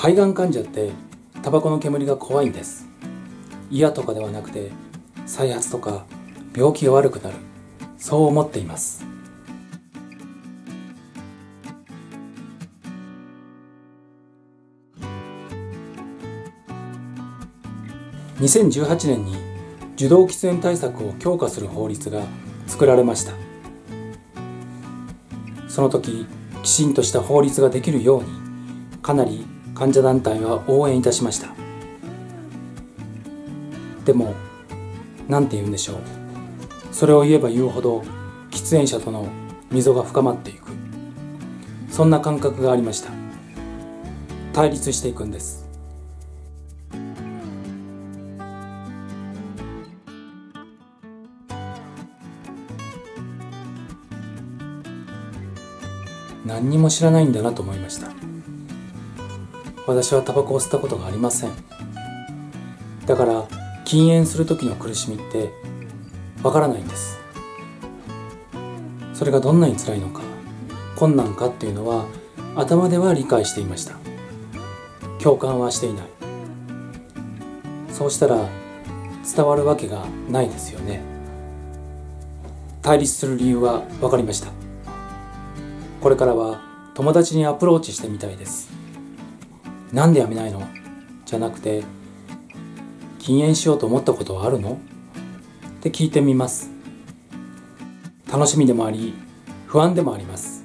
肺がん患者ってタバコの煙が怖いんです。嫌とかではなくて再発とか病気が悪くなる。そう思っています。2018年に受動喫煙対策を強化する法律が作られました。その時きちんとした法律ができるようにかなり患者団体は応援いたしました。でも何て言うんでしょう。それを言えば言うほど喫煙者との溝が深まっていく。そんな感覚がありました。対立していくんです。何にも知らないんだなと思いました。私はタバコを吸ったことがありません。だから禁煙する時の苦しみってわからないんです。それがどんなに辛いのか困難かっていうのは頭では理解していました。共感はしていない。そうしたら伝わるわけがないですよね。対立する理由は分かりました。これからは友達にアプローチしてみたいです。なんでやめないの？じゃなくて禁煙しようと思ったことはあるの？って聞いてみます。楽しみでもあり不安でもあります。